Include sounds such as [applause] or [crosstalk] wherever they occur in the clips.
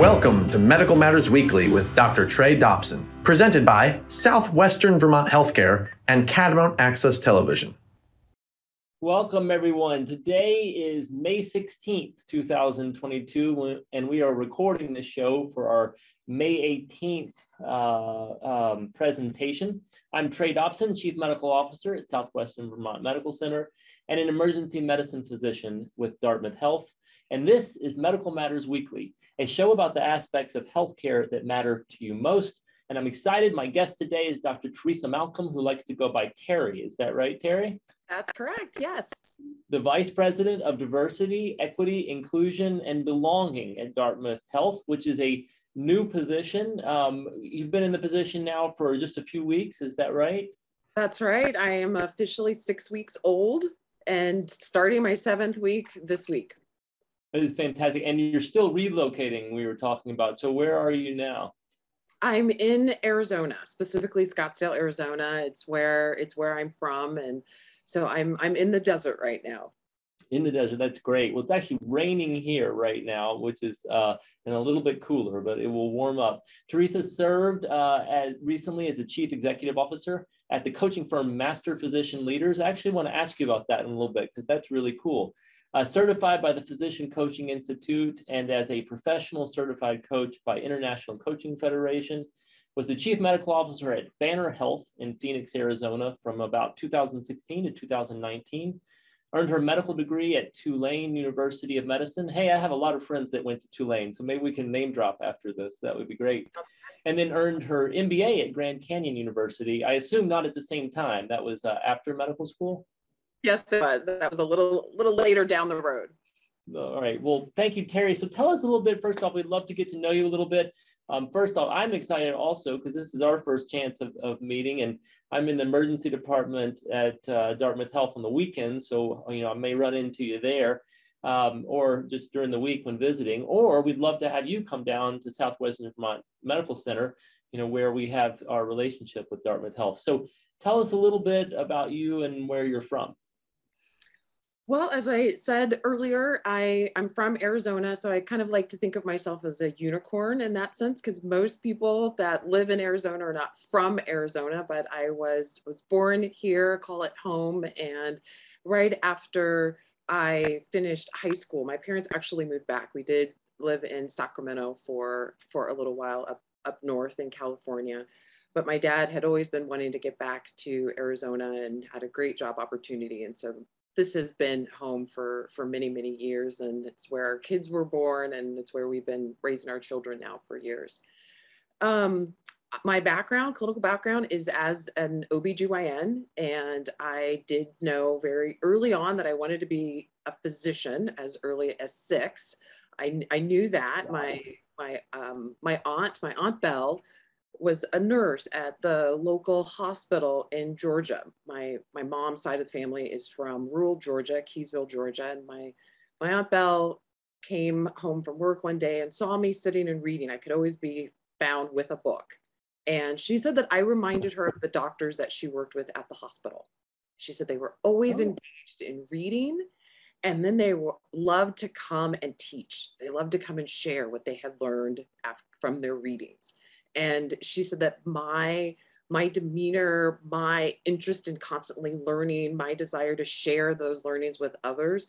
Welcome to Medical Matters Weekly with Dr. Trey Dobson, presented by Southwestern Vermont Healthcare and Catamount Access Television. Welcome, everyone. Today is May 16th, 2022, and we are recording this show for our May 18th uh, um, presentation. I'm Trey Dobson, Chief Medical Officer at Southwestern Vermont Medical Center and an emergency medicine physician with Dartmouth Health. And this is Medical Matters Weekly, a show about the aspects of healthcare that matter to you most. And I'm excited. My guest today is Dr. Teresa Malcolm, who likes to go by Terry. Is that right, Terry? That's correct. Yes. The Vice President of Diversity, Equity, Inclusion, and Belonging at Dartmouth Health, which is a new position. Um, you've been in the position now for just a few weeks. Is that right? That's right. I am officially six weeks old and starting my seventh week this week. That is fantastic. And you're still relocating, we were talking about. So where are you now? I'm in Arizona, specifically Scottsdale, Arizona. It's where it's where I'm from. And so I'm I'm in the desert right now. In the desert, that's great. Well, it's actually raining here right now, which is uh, and a little bit cooler, but it will warm up. Teresa served uh, as recently as the chief executive officer at the coaching firm Master Physician Leaders. I actually want to ask you about that in a little bit because that's really cool uh, certified by the Physician Coaching Institute and as a professional certified coach by International Coaching Federation. Was the chief medical officer at Banner Health in Phoenix, Arizona from about 2016 to 2019. Earned her medical degree at Tulane University of Medicine. Hey, I have a lot of friends that went to Tulane, so maybe we can name drop after this. That would be great. And then earned her MBA at Grand Canyon University. I assume not at the same time. That was uh, after medical school. Yes, it was. That was a little little later down the road. All right. Well, thank you, Terry. So tell us a little bit. First off, we'd love to get to know you a little bit. Um, first off, I'm excited also because this is our first chance of, of meeting, and I'm in the emergency department at uh, Dartmouth Health on the weekends. So you know, I may run into you there, um, or just during the week when visiting. Or we'd love to have you come down to Southwestern Vermont Medical Center, you know, where we have our relationship with Dartmouth Health. So tell us a little bit about you and where you're from. Well, as I said earlier, I, I'm from Arizona, so I kind of like to think of myself as a unicorn in that sense, because most people that live in Arizona are not from Arizona, but I was, was born here, call it home. And right after I finished high school, my parents actually moved back. We did live in Sacramento for, for a little while up, up north in California but my dad had always been wanting to get back to Arizona and had a great job opportunity. And so this has been home for for many many years and it's where our kids were born and it's where we've been raising our children now for years um, my background clinical background is as an obgyn and i did know very early on that i wanted to be a physician as early as six i, I knew that wow. my my um, my aunt my aunt belle was a nurse at the local hospital in Georgia. My my mom's side of the family is from rural Georgia, Keysville, Georgia, and my my aunt Belle came home from work one day and saw me sitting and reading. I could always be found with a book. And she said that I reminded her of the doctors that she worked with at the hospital. She said they were always oh. engaged in reading and then they loved to come and teach. They loved to come and share what they had learned after, from their readings and she said that my my demeanor my interest in constantly learning my desire to share those learnings with others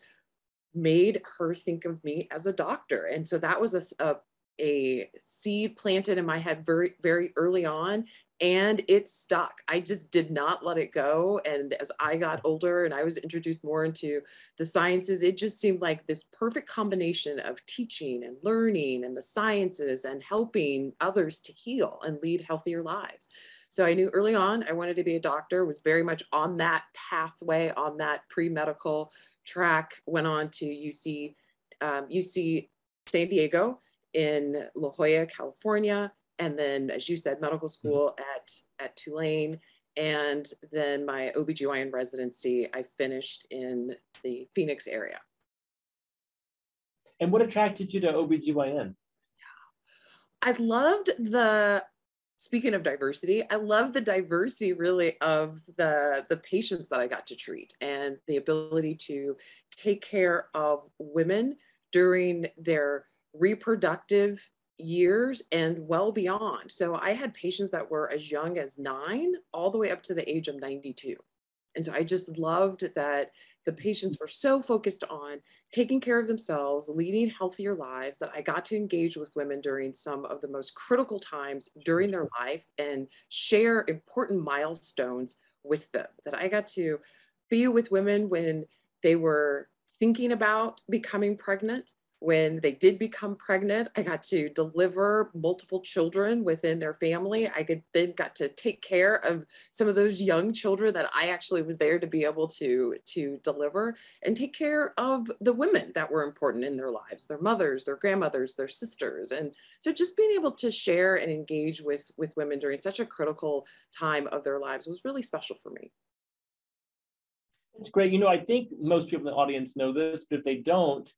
made her think of me as a doctor. And so that was a, a, a seed planted in my head very very early on and it stuck. I just did not let it go. And as I got older and I was introduced more into the sciences, it just seemed like this perfect combination of teaching and learning and the sciences and helping others to heal and lead healthier lives. So I knew early on I wanted to be a doctor, was very much on that pathway, on that pre medical track, went on to UC, um, UC San Diego in La Jolla, California and then as you said medical mm-hmm. school at at tulane. And then my obgyn residency i finished in the phoenix area. And what attracted you to obgyn i loved the speaking of diversity i love the diversity really of the the patients that i got to treat and the ability to take care of women during their reproductive years and well beyond. So I had patients that were as young as nine all the way up to the age of 92. And so I just loved that the patients were so focused on taking care of themselves, leading healthier lives, that I got to engage with women during some of the most critical times during their life and share important milestones with them. That I got to be with women when they were thinking about becoming pregnant when they did become pregnant, I got to deliver multiple children within their family. I could then got to take care of some of those young children that I actually was there to be able to to deliver and take care of the women that were important in their lives, their mothers, their grandmothers, their sisters. And so just being able to share and engage with with women during such a critical time of their lives was really special for me. It's great. You know, I think most people in the audience know this, but if they don't,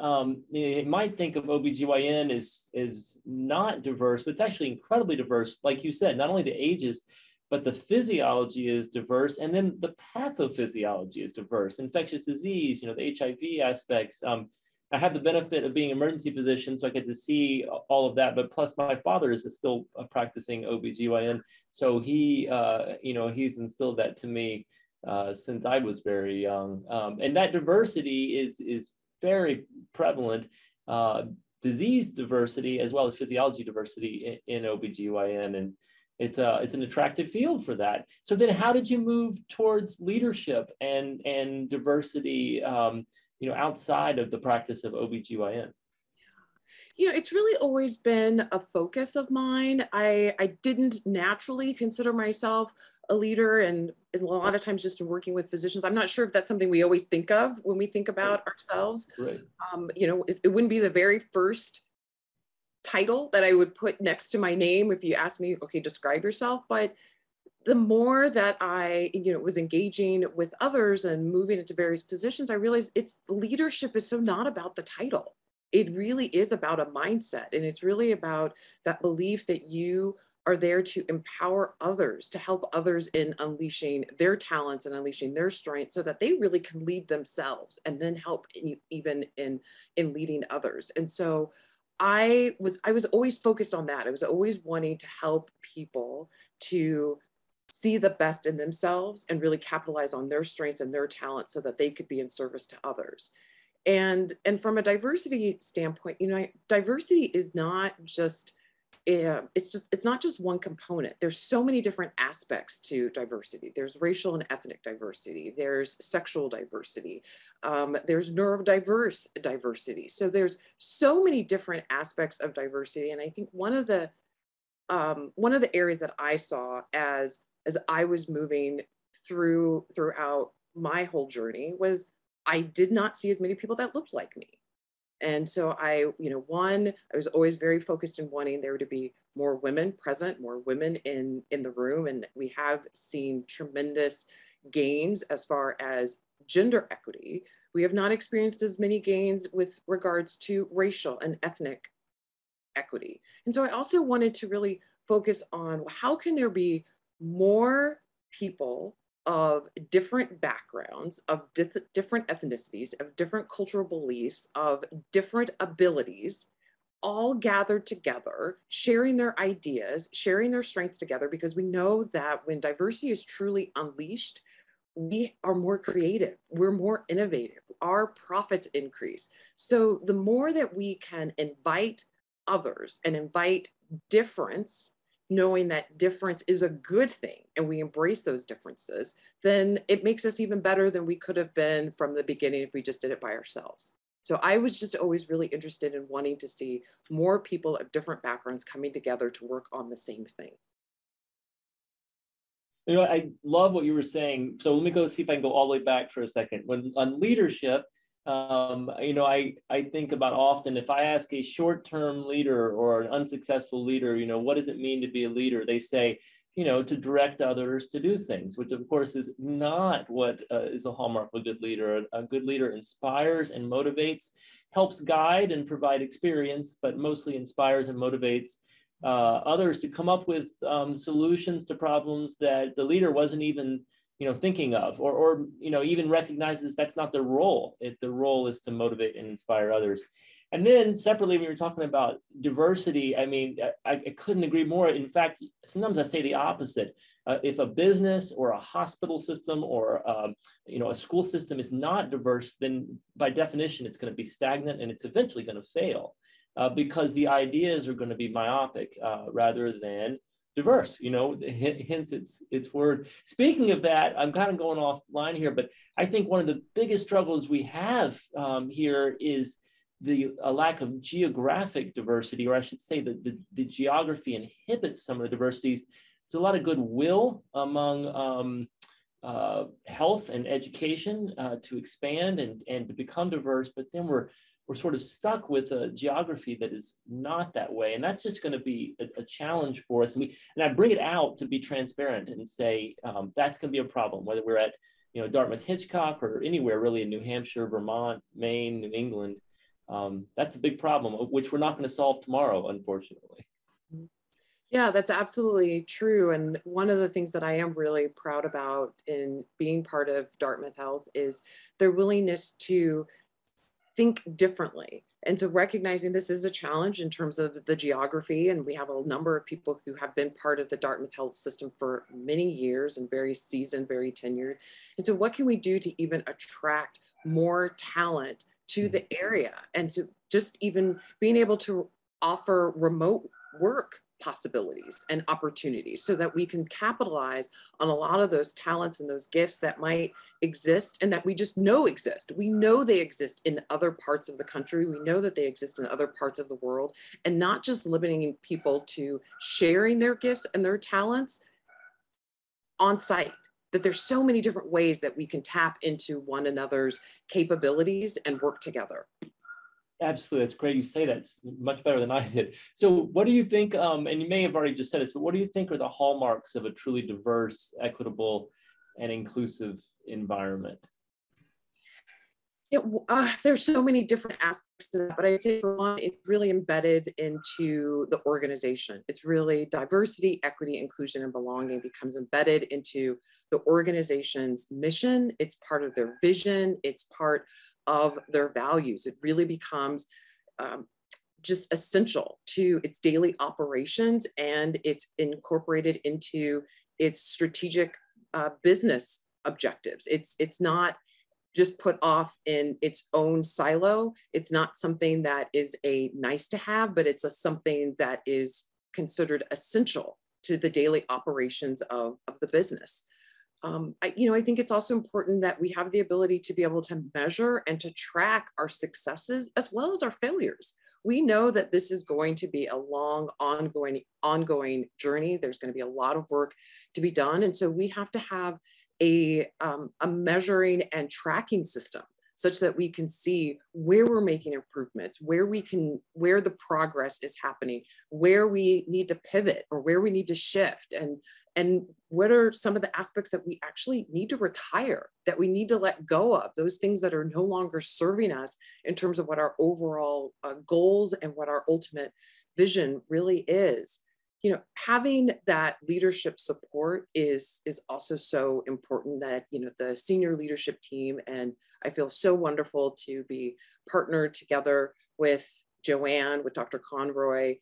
um, you might think of OBGYN as, as not diverse, but it's actually incredibly diverse. Like you said, not only the ages, but the physiology is diverse, and then the pathophysiology is diverse. Infectious disease, you know, the HIV aspects. Um, I have the benefit of being emergency physician, so I get to see all of that. But plus, my father is still a practicing OBGYN, so he, uh, you know, he's instilled that to me uh, since I was very young. Um, and that diversity is is very prevalent uh, disease diversity as well as physiology diversity in, in OBGYN. And it's, a, it's an attractive field for that. So then how did you move towards leadership and, and diversity, um, you know, outside of the practice of OBGYN? You know it's really always been a focus of mine. I i didn't naturally consider myself a leader and, and, a lot of times just in working with physicians. I'm not sure if that's something we always think of when we think about right. ourselves. Right. Um, you know it, it, wouldn't be the very first title that i would put next to my name if you asked me okay describe yourself. But the more that i you know was engaging with others and moving into various positions i realized it's leadership is so not about the title it really is about a mindset and it's really about that belief that you are there to empower others to help others in unleashing their talents and unleashing their strengths so that they really can lead themselves and then help in, even in in leading others. And so i was i was always focused on that. I was always wanting to help people to see the best in themselves and really capitalize on their strengths and their talents so that they could be in service to others and and from a diversity standpoint you know diversity is not just uh, it's just it's not just one component. There's so many different aspects to diversity. There's racial and ethnic diversity. There's sexual diversity. Um, there's neurodiverse diversity. So there's so many different aspects of diversity. And i think one of the um, one of the areas that i saw as as i was moving through throughout my whole journey was I did not see as many people that looked like me. And so I, you know, one, I was always very focused in wanting there to be more women present, more women in in the room, and we have seen tremendous gains as far as gender equity. We have not experienced as many gains with regards to racial and ethnic equity. And so I also wanted to really focus on how can there be more people of different backgrounds, of di different ethnicities, of different cultural beliefs, of different abilities, all gathered together, sharing their ideas, sharing their strengths together, because we know that when diversity is truly unleashed, we are more creative, we're more innovative, our profits increase. So the more that we can invite others and invite difference knowing that difference is a good thing and we embrace those differences, then it makes us even better than we could have been from the beginning if we just did it by ourselves. So I was just always really interested in wanting to see more people of different backgrounds coming together to work on the same thing. You know, I love what you were saying. So let me go see if I can go all the way back for a second. When on leadership, um, you know, I, I think about often if I ask a short-term leader or an unsuccessful leader, you know, what does it mean to be a leader? They say, you know, to direct others to do things, which of course is not what uh, is a hallmark of a good leader. A, a good leader inspires and motivates, helps guide and provide experience, but mostly inspires and motivates uh, others to come up with um, solutions to problems that the leader wasn't even you know thinking of or or you know even recognizes that's not their role if the role is to motivate and inspire others and then separately, we were talking about diversity. I mean, I, I couldn't agree more. In fact, sometimes I say the opposite. Uh, if a business or a hospital system or um, you know a school system is not diverse, then by definition, it's going to be stagnant and it's eventually going to fail uh, because the ideas are going to be myopic uh, rather than diverse you know hence its its word speaking of that i'm kind of going off line here but i think one of the biggest struggles we have um, here is the a lack of geographic diversity, or I should say that the, the geography inhibits some of the diversities. There's a lot of goodwill among um, uh, health and education uh, to expand and, and to become diverse, but then we're we're sort of stuck with a geography that is not that way, and that's just going to be a, a, challenge for us. And we and I bring it out to be transparent and say um, that's going to be a problem, whether we're at you know Dartmouth Hitchcock or anywhere really in New Hampshire, Vermont, Maine, New England um, that's a big problem, which we're not going to solve tomorrow, unfortunately. Yeah, that's absolutely true. And one of the things that I am really proud about in being part of Dartmouth Health is their willingness to think differently. And so recognizing this is a challenge in terms of the geography. And we have a number of people who have been part of the Dartmouth Health system for many years and very seasoned, very tenured. And so what can we do to even attract more talent to the mm-hmm. area and to just even being able to offer remote work possibilities and opportunities so that we can capitalize on a lot of those talents and those gifts that might exist and that we just know exist. We know they exist in other parts of the country. We know that they exist in other parts of the world and not just limiting people to sharing their gifts and their talents on site that there's so many different ways that we can tap into one another's capabilities and work together. Absolutely, that's great. You say that much better than I did. So, what do you think? Um, and you may have already just said this, but what do you think are the hallmarks of a truly diverse, equitable, and inclusive environment? It, uh, there's so many different aspects to that, but I'd say one, it's really embedded into the organization. It's really diversity, equity, inclusion, and belonging becomes embedded into the organization's mission. It's part of their vision. It's part of their values. It really becomes um, just essential to its daily operations and it's incorporated into its strategic uh, business objectives. It's, it's not just put off in its own silo. It's not something that is a nice to have, but it's a something that is considered essential to the daily operations of, of the business. Um, I, you know, I think it's also important that we have the ability to be able to measure and to track our successes as well as our failures. We know that this is going to be a long, ongoing, ongoing journey. There's going to be a lot of work to be done, and so we have to have a, um, a measuring and tracking system such that we can see where we're making improvements, where we can, where the progress is happening, where we need to pivot or where we need to shift and, and what are some of the aspects that we actually need to retire, that we need to let go of, those things that are no longer serving us in terms of what our overall uh, goals and what our ultimate vision really is. You know having that leadership support is is also so important that you know the senior leadership team and i feel so wonderful to be partnered together with joanne with dr conroy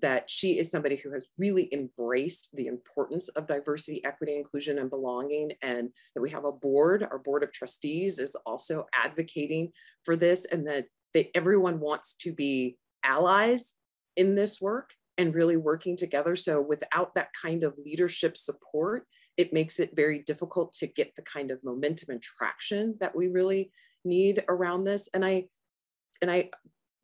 that she is somebody who has really embraced the importance of diversity equity inclusion and belonging and that we have a board our board of trustees is also advocating for this and that they, everyone wants to be allies in this work and really working together. So without that kind of leadership support, it makes it very difficult to get the kind of momentum and traction that we really need around this. And I, and I,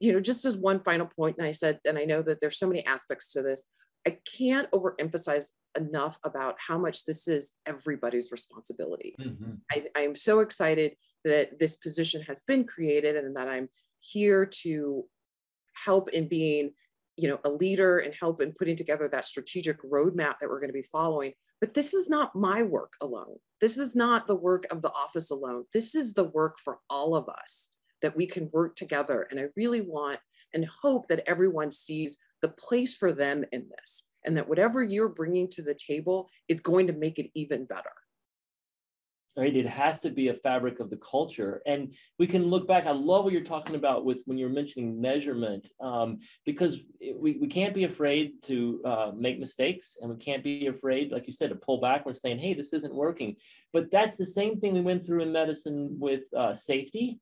you know, just as one final point, and I said, and I know that there's so many aspects to this, I can't overemphasize enough about how much this is everybody's responsibility. Mm-hmm. I, am so excited that this position has been created and that I'm here to help in being you know, a leader and help in putting together that strategic roadmap that we're going to be following. But this is not my work alone. This is not the work of the office alone. This is the work for all of us that we can work together. And I really want and hope that everyone sees the place for them in this and that whatever you're bringing to the table is going to make it even better. Right? It has to be a fabric of the culture. And we can look back. I love what you're talking about with when you're mentioning measurement um, because we, we can't be afraid to uh, make mistakes and we can't be afraid like you said to pull back when saying hey this isn't working. But that's the same thing we went through in medicine with uh, safety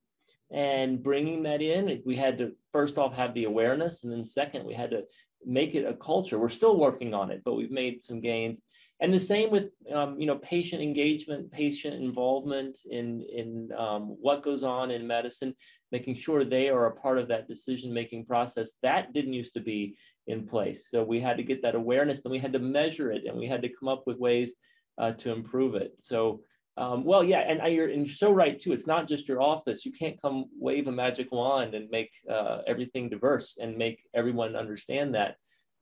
and bringing that in. We had to first off have the awareness and then second we had to make it a culture. We're still working on it but we've made some gains and the same with um, you know patient engagement patient involvement in in um, what goes on in medicine making sure they are a part of that decision making process. That didn't used to be in place. So we had to get that awareness and we had to measure it and we had to come up with ways uh, to improve it. So um, well yeah and you're, and you're so right too. It's not just your office. You can't come wave a magic wand and make uh, everything diverse and make everyone understand that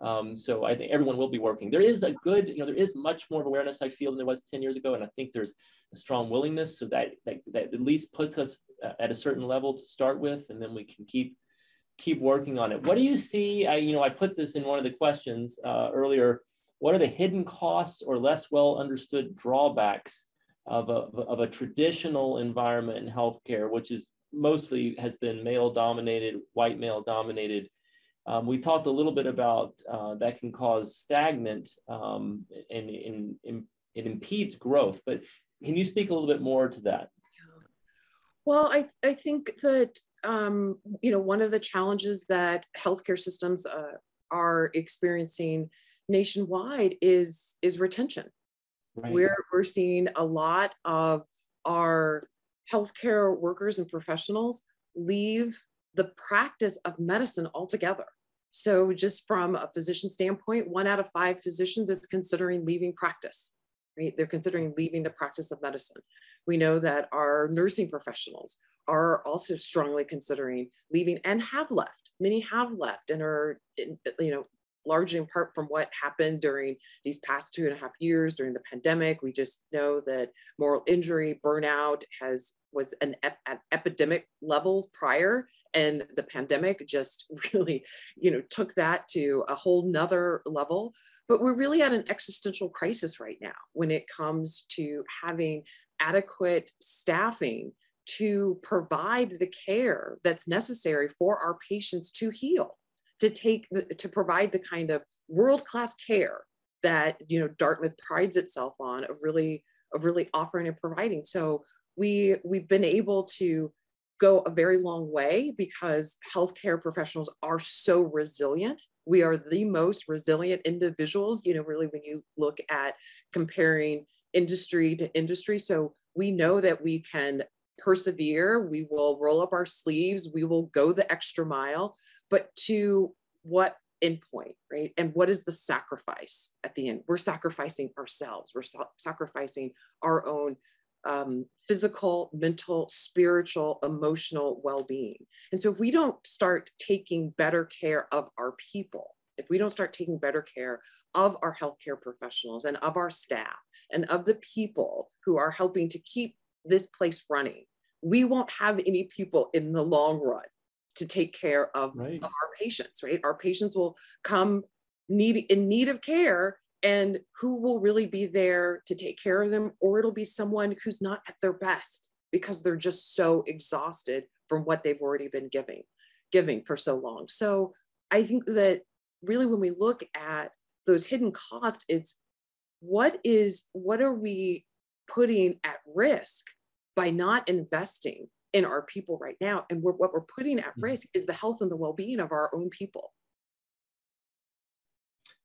um, so I think everyone will be working. There is a good, you know, there is much more awareness I feel than there was 10 years ago. And I think there's a strong willingness so that, that, that at least puts us uh, at a certain level to start with, and then we can keep keep working on it. What do you see? I, you know, I put this in one of the questions uh, earlier. What are the hidden costs or less well understood drawbacks of a, of a traditional environment in healthcare, which is mostly has been male dominated, white male dominated um, we talked a little bit about uh, that can cause stagnant um, and, and, and, it impedes growth, but can you speak a little bit more to that? Well, I, I think that, um, you know, one of the challenges that healthcare systems uh, are experiencing nationwide is, is retention. Right. We're, we're seeing a lot of our healthcare workers and professionals leave the practice of medicine altogether. So, just from a physician standpoint, one out of five physicians is considering leaving practice, right? They're considering leaving the practice of medicine. We know that our nursing professionals are also strongly considering leaving and have left. Many have left and are, you know, largely in part from what happened during these past two and a half years during the pandemic. We just know that moral injury, burnout has was an ep- at epidemic levels prior and the pandemic just [laughs] really you know took that to a whole nother level. But we're really at an existential crisis right now when it comes to having adequate staffing to provide the care that's necessary for our patients to heal to take the, to provide the kind of world-class care that you know dartmouth prides itself on of really of really offering and providing. So we we've been able to go a very long way because healthcare professionals are so resilient. We are the most resilient individuals, you know, really when you look at comparing industry to industry. So we know that we can persevere, we will roll up our sleeves, we will go the extra mile, but to what endpoint, right? And what is the sacrifice at the end? We're sacrificing ourselves, we're sacrificing our own um, physical, mental, spiritual, emotional well being. And so, if we don't start taking better care of our people, if we don't start taking better care of our healthcare professionals and of our staff and of the people who are helping to keep this place running, we won't have any people in the long run to take care of, right. of our patients, right? Our patients will come need in need of care and who will really be there to take care of them or it'll be someone who's not at their best because they're just so exhausted from what they've already been giving giving for so long. So i think that really when we look at those hidden costs it's what is what are we putting at risk by not investing in our people right now? And we're, what we're putting at mm-hmm. risk is the health and the well-being of our own people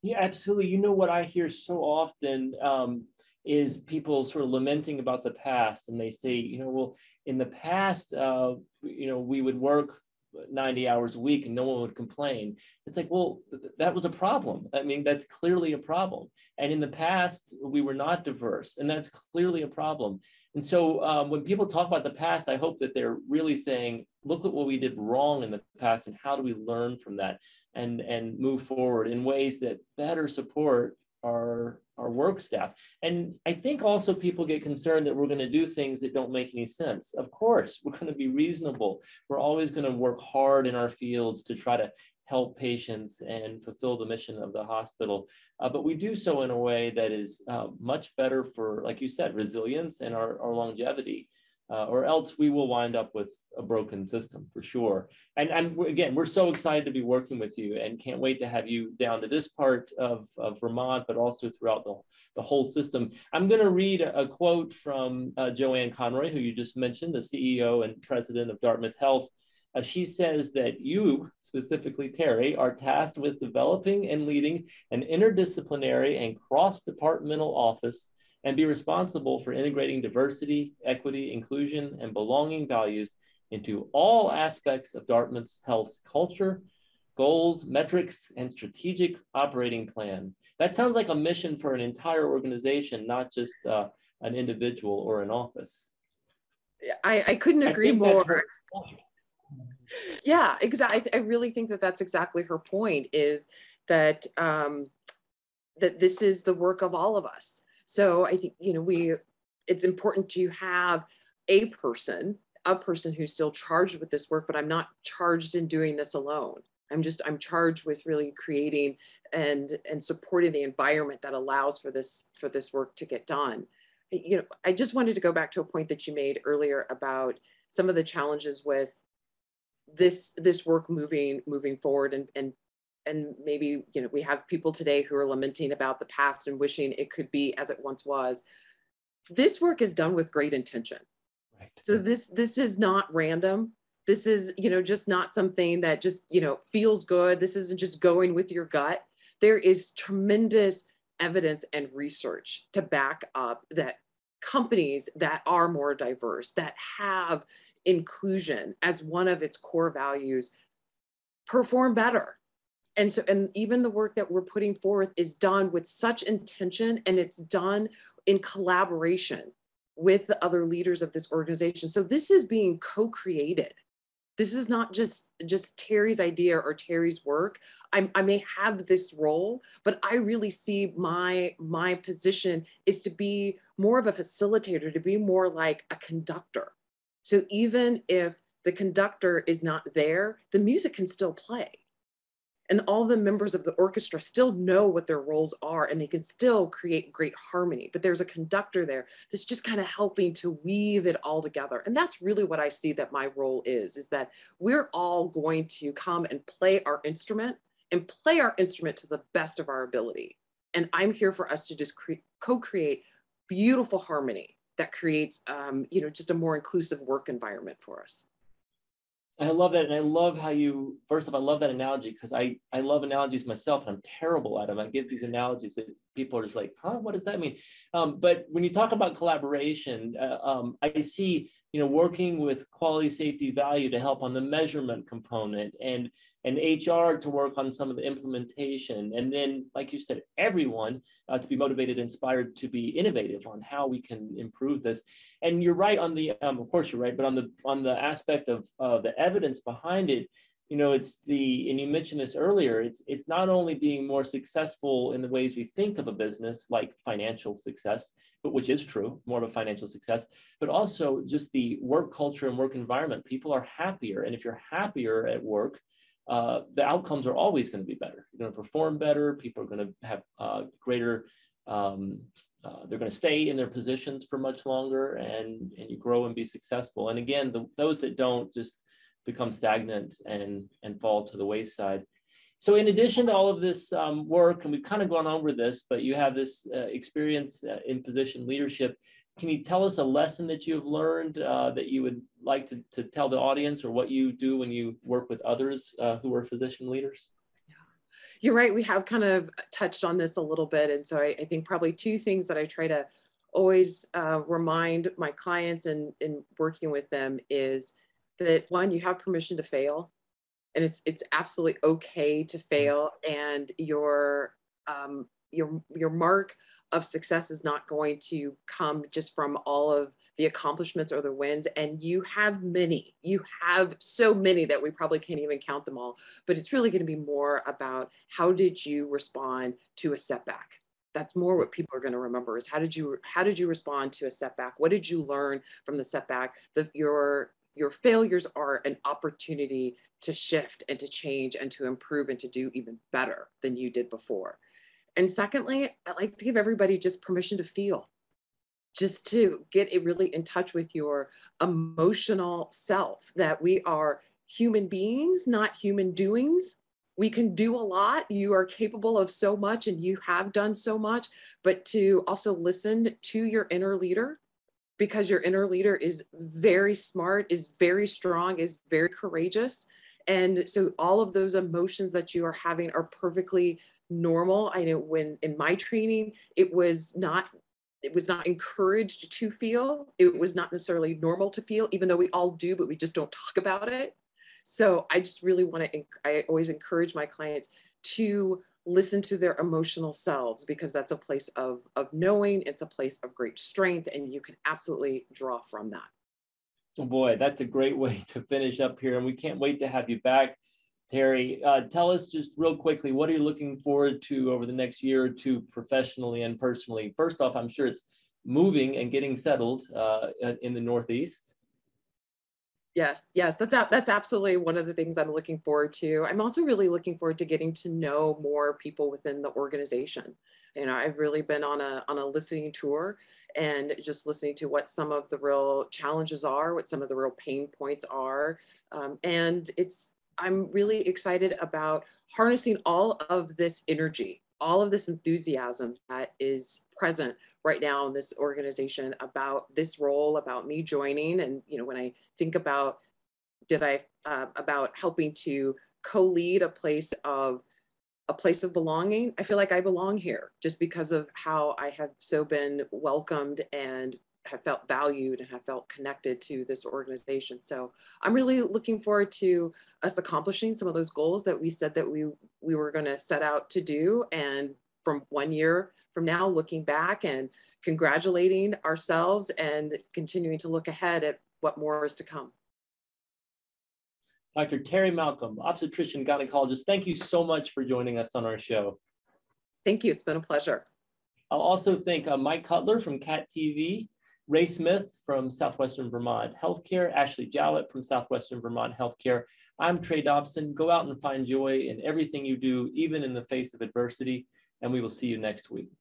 yeah, absolutely. You know what I hear so often um, is people sort of lamenting about the past, and they say, you know, well, in the past, uh, you know, we would work 90 hours a week and no one would complain. It's like, well, th- that was a problem. I mean, that's clearly a problem. And in the past, we were not diverse, and that's clearly a problem. And so um, when people talk about the past, I hope that they're really saying, look at what we did wrong in the past and how do we learn from that and, and move forward in ways that better support our our work staff. And I think also people get concerned that we're going to do things that don't make any sense. Of course, we're going to be reasonable. We're always going to work hard in our fields to try to help patients and fulfill the mission of the hospital. Uh, but we do so in a way that is uh, much better for, like you said, resilience and our, our longevity uh, or else we will wind up with a broken system for sure. And, and again, we're so excited to be working with you and can't wait to have you down to this part of, of Vermont, but also throughout the, the whole system. I'm going to read a, quote from uh, Joanne Conroy, who you just mentioned, the CEO and president of Dartmouth Health. Uh, she says that you, specifically Terry, are tasked with developing and leading an interdisciplinary and cross departmental office and be responsible for integrating diversity, equity, inclusion, and belonging values into all aspects of Dartmouth's health's culture, goals, metrics, and strategic operating plan. That sounds like a mission for an entire organization, not just uh, an individual or an office. I, I couldn't agree I more. Yeah, exactly. I really think that that's exactly her point is that um, that this is the work of all of us so I think, you know, we, it's important to have a person, a person who's still charged with this work, but I'm not charged in doing this alone. I'm just, I'm charged with really creating and, and supporting the environment that allows for this, for this work to get done. You know, I just wanted to go back to a point that you made earlier about some of the challenges with this this work moving moving forward and, and and maybe you know we have people today who are lamenting about the past and wishing it could be as it once was. This work is done with great intention. Right. so this this is not random. This is you know just not something that just you know feels good. This isn't just going with your gut. There is tremendous evidence and research to back up that companies that are more diverse that have inclusion as one of its core values perform better and so and even the work that we're putting forth is done with such intention and it's done in collaboration with the other leaders of this organization. So this is being co-created. This is not just just terry's idea or terry's work. I, I may have this role but i really see my my position is to be more of a facilitator to be more like a conductor. So even if the conductor is not there the music can still play and all the members of the orchestra still know what their roles are and they can still create great harmony. But there's a conductor there that's just kind of helping to weave it all together. And that's really what i see that my role is is that we're all going to come and play our instrument and play our instrument to the best of our ability. And i'm here for us to just cre- co-create beautiful harmony that creates um, you know just a more inclusive work environment for us I love that. And I love how you, first of all, I love that analogy because I, I love analogies myself and I'm terrible at them. I give these analogies that people are just like, huh, what does that mean? Um, but when you talk about collaboration, uh, um, I see you know, working with quality safety value to help on the measurement component and, and HR to work on some of the implementation. And then, like you said, everyone uh, to be motivated, inspired to be innovative on how we can improve this. And you're right on the, um, of course you're right, but on the, on the aspect of uh, the evidence behind it, you know, it's the, and you mentioned this earlier, it's, it's not only being more successful in the ways we think of a business, like financial success, but which is true, more of a financial success, but also just the work culture and work environment. People are happier. And if you're happier at work, uh, the outcomes are always going to be better. You're going to perform better. People are going to have uh, greater, um, uh, they're going to stay in their positions for much longer and, and you grow and be successful. And again, the, those that don't just become stagnant and, and fall to the wayside. So in addition to all of this um, work, and we've kind of gone over this, but you have this uh, experience uh, in physician leadership. Can you tell us a lesson that you've learned uh, that you would like to, to tell the audience or what you do when you work with others uh, who are physician leaders? Yeah. You're right. We have kind of touched on this a little bit. And so I, I think probably two things that I try to always uh, remind my clients and in, in working with them is that one, you have permission to fail, and it's it's absolutely okay to fail, and your um, your your mark of success is not going to come just from all of the accomplishments or the wins and you have many you have so many that we probably can't even count them all but it's really going to be more about how did you respond to a setback? That's more what people are going to remember is how did you how did you respond to a setback? What did you learn from the setback? The your your failures are an opportunity to shift and to change and to improve and to do even better than you did before and secondly i like to give everybody just permission to feel just to get it really in touch with your emotional self that we are human beings not human doings we can do a lot. You are capable of so much and you have done so much, but to also listen to your inner leader because your inner leader is very smart, is very strong, is very courageous. And so all of those emotions that you are having are perfectly normal. I know when in my training, it was not it was not encouraged to feel. It was not necessarily normal to feel, even though we all do, but we just don't talk about it. So I just really want to, I always encourage my clients to listen to their emotional selves because that's a place of, of knowing, it's a place of great strength, and you can absolutely draw from that. Oh boy, that's a great [laughs] way to finish up here. And we can't wait to have you back. Terry, uh, tell us just real quickly, what are you looking forward to over the next year or two professionally and personally? First off, I'm sure it's moving and getting settled uh, in the Northeast. Yes, yes, that's that's absolutely one of the things I'm looking forward to. I'm also really looking forward to getting to know more people within the organization. You know, I've really been on a on a listening tour and just listening to what some of the real challenges are, what some of the real pain points are, um, and it's I'm really excited about harnessing all of this energy, all of this enthusiasm that is present right now in this organization about this role, about me joining. And, you know, when I think about, did I, uh, about helping to co-lead a place of, a place of belonging, I feel like I belong here just because of how I have so been welcomed and have felt valued and have felt connected to this organization. So I'm really looking forward to us accomplishing some of those goals that we said that we we were going to set out to do and from one year from now, looking back and congratulating ourselves and continuing to look ahead at what more is to come. Dr. Terry Malcolm, obstetrician gynecologist, thank you so much for joining us on our show. Thank you. It's been a pleasure. I'll also thank uh, Mike Cutler from CAT TV, Ray Smith from Southwestern Vermont Healthcare, Ashley Jowett from Southwestern Vermont Healthcare. I'm Trey Dobson. Go out and find joy in everything you do, even in the face of adversity and we will see you next week.